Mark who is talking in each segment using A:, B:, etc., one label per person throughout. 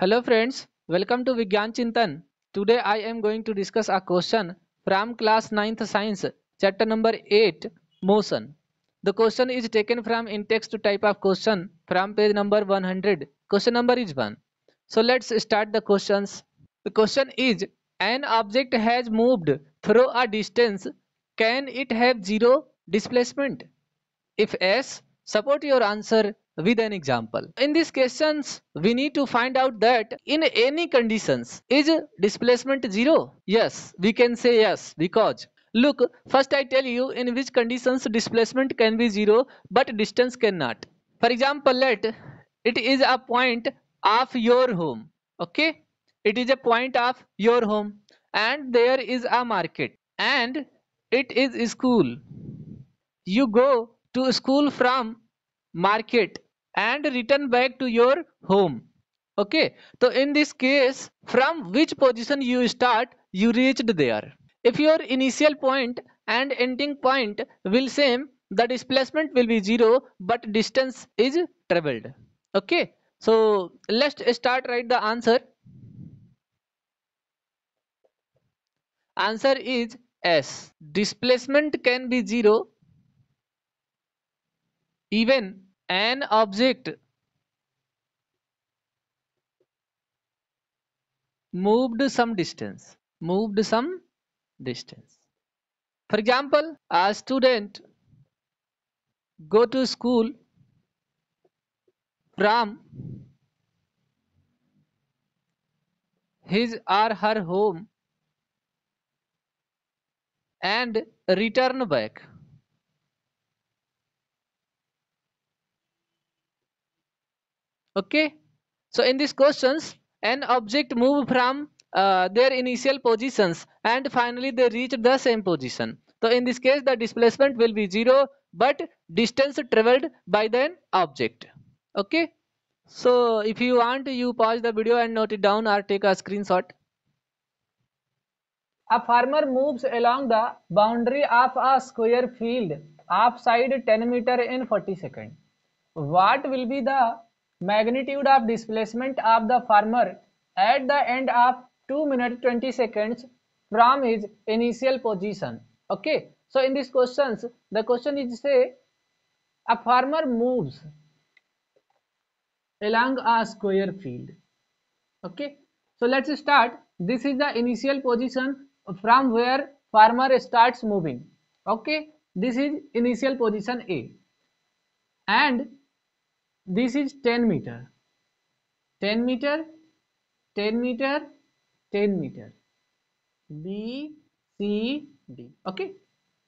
A: Hello friends, welcome to Vigyan Chintan. Today I am going to discuss a question from class 9th science chapter number 8 motion. The question is taken from in-text type of question from page number 100. Question number is 1. So let's start the questions. The question is an object has moved through a distance can it have zero displacement? If yes, support your answer with an example. In these questions, we need to find out that in any conditions, is displacement zero? Yes, we can say yes because look, first I tell you in which conditions displacement can be zero but distance cannot. For example, let it is a point of your home. Okay, it is a point of your home and there is a market and it is school. You go to school from market and return back to your home. Okay. So in this case from which position you start you reached there. If your initial point and ending point will same the displacement will be zero but distance is traveled okay. So let's start write the answer. Answer is s. Displacement can be zero even an object moved some distance moved some distance. For example a student go to school from his or her home and return back okay? So in these questions an object move from uh, their initial positions and finally they reach the same position. So in this case the displacement will be zero but distance traveled by the object. Okay? So if you want you pause the video and note it down or take a screenshot. A farmer moves along the boundary of a square field of side 10 meter in 40 seconds. What will be the magnitude of displacement of the farmer at the end of 2 minutes 20 seconds from his initial position. Okay? So in these questions the question is say a farmer moves along a square field. Okay? So let's start. This is the initial position from where farmer starts moving. Okay? This is initial position a. And this is 10 meter. 10 meter 10 meter 10 meter. B c d. Okay.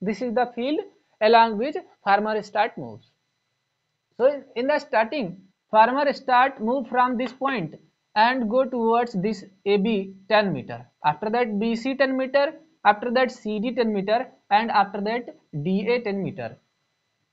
A: This is the field along which farmer start moves. So in the starting farmer start move from this point and go towards this ab 10 meter. After that bc 10 meter. After that cd 10 meter. And after that da 10 meter.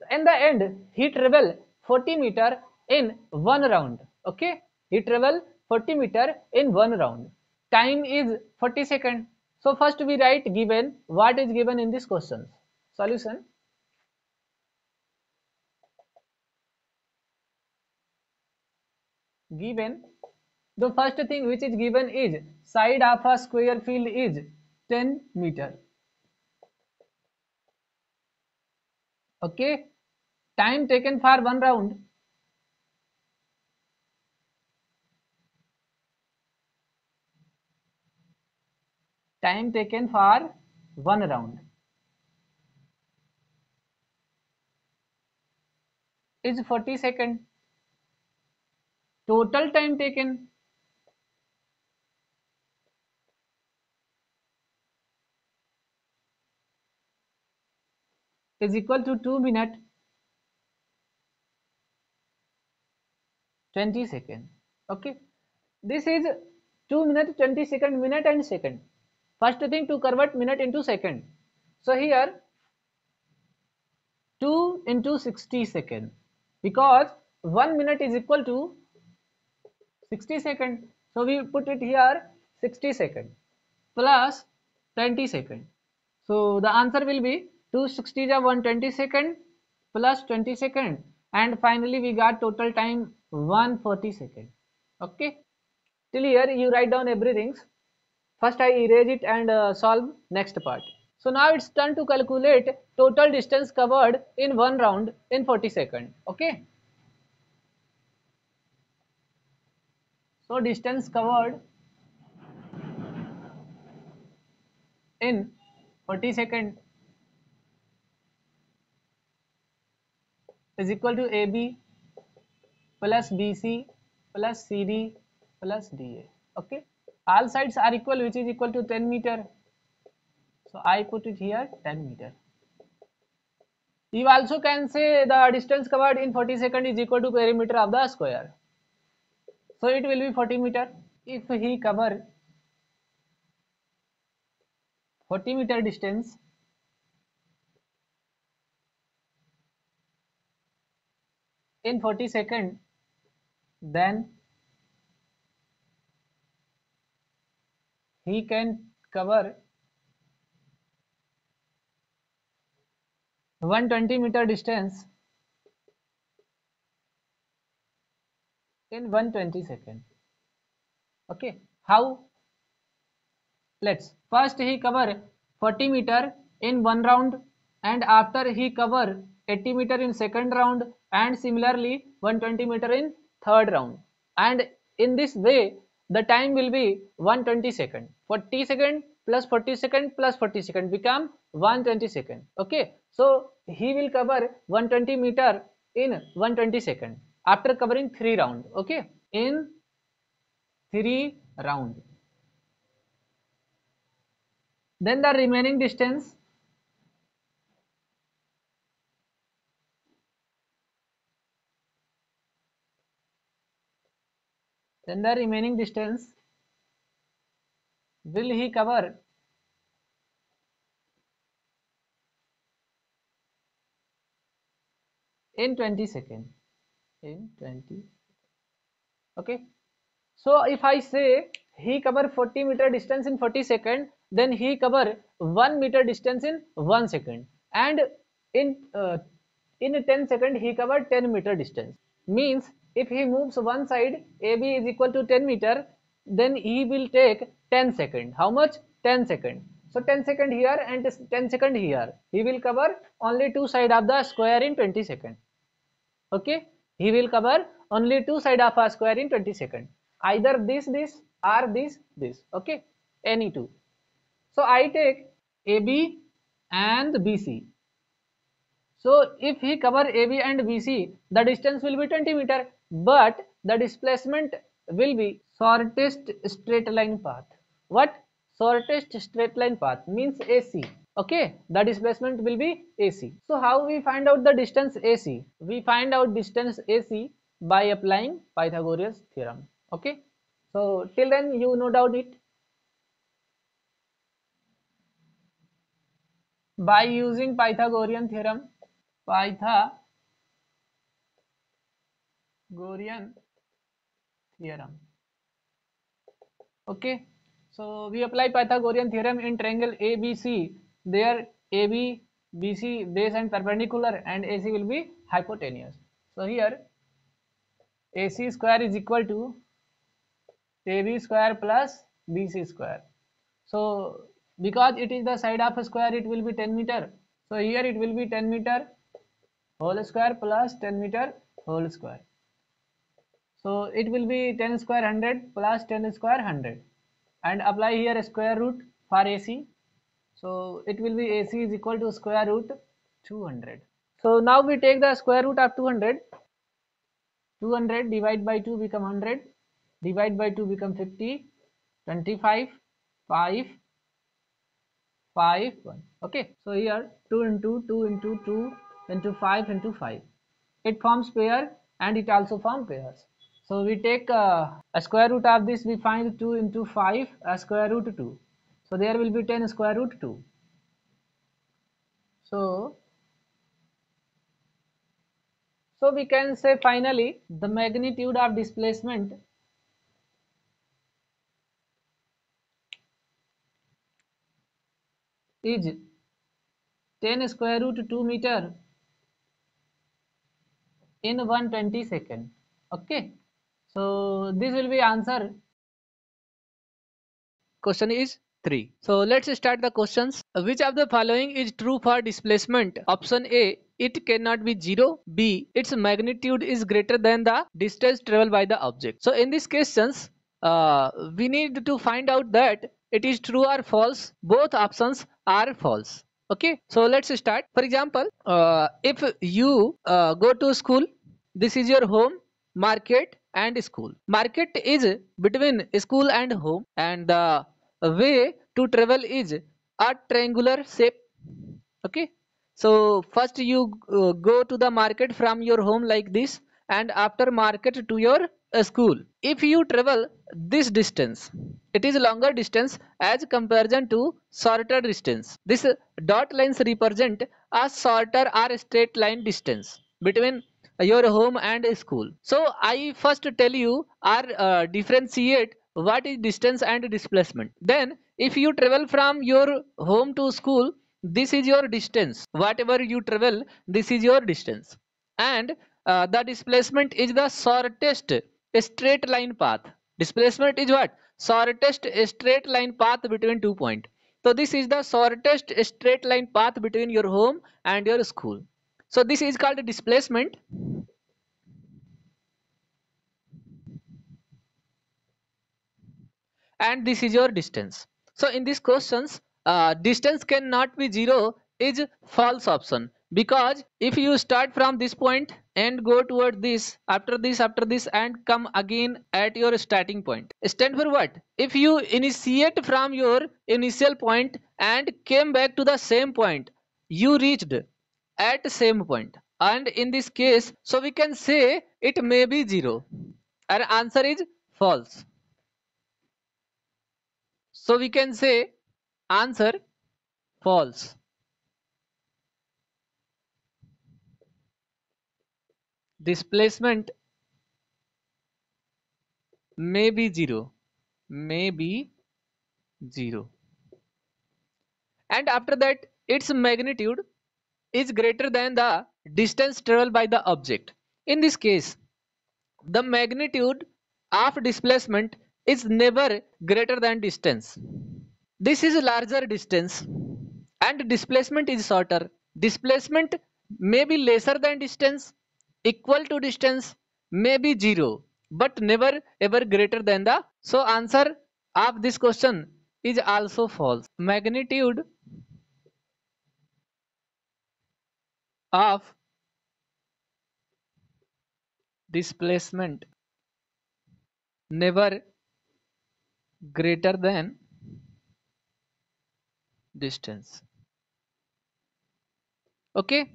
A: In the end he travel 40 meter in one round okay he travel 40 meter in one round time is 40 second so first we write given what is given in this question solution given the first thing which is given is side of a square field is 10 meter okay time taken for one round time taken for one round is 40 second total time taken is equal to 2 minute 20 second okay this is 2 minute 20 second minute and second first thing to convert minute into second. So here 2 into 60 second. Because 1 minute is equal to 60 second. So we put it here 60 second plus 20 second. So the answer will be 260 is 120 second plus 20 second. And finally we got total time 140 second. Okay? Till here you write down everything first I erase it and uh, solve next part. So now it's time to calculate total distance covered in one round in 40 seconds. Okay? So distance covered in 40 second is equal to AB plus BC plus CD plus DA okay all sides are equal which is equal to 10 meter. So I put it here 10 meter. You also can say the distance covered in 40 second is equal to perimeter of the square. So it will be 40 meter. If he cover 40 meter distance in 40 second then he can cover 120 meter distance in 120 second okay how let's first he cover 40 meter in one round and after he cover 80 meter in second round and similarly 120 meter in third round and in this way the time will be 120 second. 40 second plus 40 second plus 40 second become 120 second. Okay? So he will cover 120 meter in 120 second. After covering three round. Okay? In three round. Then the remaining distance then the remaining distance will he cover? In 20 second. In 20 okay. So if i say he cover 40 meter distance in 40 second then he cover 1 meter distance in 1 second. And in uh, in 10 second he cover 10 meter distance. Means if he moves one side AB is equal to 10 meter then he will take 10 second. How much? 10 second. So 10 second here and 10 second here. He will cover only two side of the square in 20 second. Okay? He will cover only two side of a square in 20 second. Either this this or this this. Okay? Any two. So i take ab and bc so if he cover ab and bc the distance will be 20 meter but the displacement will be shortest straight line path. What? Shortest straight line path means AC okay? The displacement will be AC so how we find out the distance AC we find out distance AC by applying Pythagoras theorem. Okay? So till then you know doubt it. By using Pythagorean theorem Pythagorean Gorian theorem. Okay, so we apply Pythagorean theorem in triangle ABC. There AB, BC base and perpendicular and AC will be hypotenuse. So here AC square is equal to AB square plus BC square. So because it is the side of a square it will be 10 meter. So here it will be 10 meter whole square plus 10 meter whole square. So it will be 10 square 100 plus 10 square 100 and apply here square root for AC. So it will be AC is equal to square root 200. So now we take the square root of 200. 200 divide by 2 become 100. Divide by 2 become 50. 25. 5. 5. 1. Okay. So here 2 into 2 into 2 into 5 into 5. It forms pair and it also forms pairs. So we take uh, a square root of this, we find 2 into 5 a square root 2. So there will be 10 square root 2. So, so we can say finally the magnitude of displacement is 10 square root 2 meter in 120 second okay so this will be answer. Question is 3 so let's start the questions. Which of the following is true for displacement? Option a it cannot be 0 b its magnitude is greater than the distance traveled by the object. So in these questions uh, we need to find out that it is true or false. Both options are false. Okay? So let's start. For example uh, if you uh, go to school this is your home market and school. Market is between school and home and the way to travel is a triangular shape. Okay? So first you uh, go to the market from your home like this and after market to your uh, school. If you travel this distance it is longer distance as comparison to shorter distance. This dot lines represent a shorter or straight line distance between your home and school. So i first tell you or uh, differentiate what is distance and displacement. Then if you travel from your home to school this is your distance. Whatever you travel this is your distance. And uh, the displacement is the shortest straight line path. Displacement is what? Shortest straight line path between two point. So this is the shortest straight line path between your home and your school so this is called displacement. And this is your distance. So in these questions uh, distance cannot be zero is false option. Because if you start from this point and go toward this after this after this and come again at your starting point. Stand for what if you initiate from your initial point and came back to the same point you reached at same point. And in this case so we can say it may be zero. And answer is false. So we can say answer false. Displacement may be 0 may be 0 and after that its magnitude is greater than the distance traveled by the object. In this case the magnitude of displacement is never greater than distance. This is a larger distance and displacement is shorter. Displacement may be lesser than distance equal to distance may be 0 but never ever greater than the. So answer of this question is also false. Magnitude of displacement never greater than distance. Okay?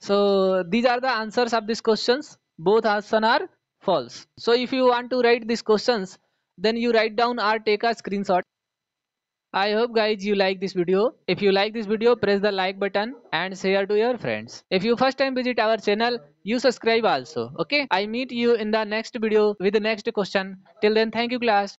A: So these are the answers of these questions. Both options are false. So if you want to write these questions then you write down or take a screenshot I hope guys you like this video. If you like this video, press the like button and share to your friends. If you first time visit our channel, you subscribe also. Okay. I meet you in the next video with the next question. Till then, thank you class.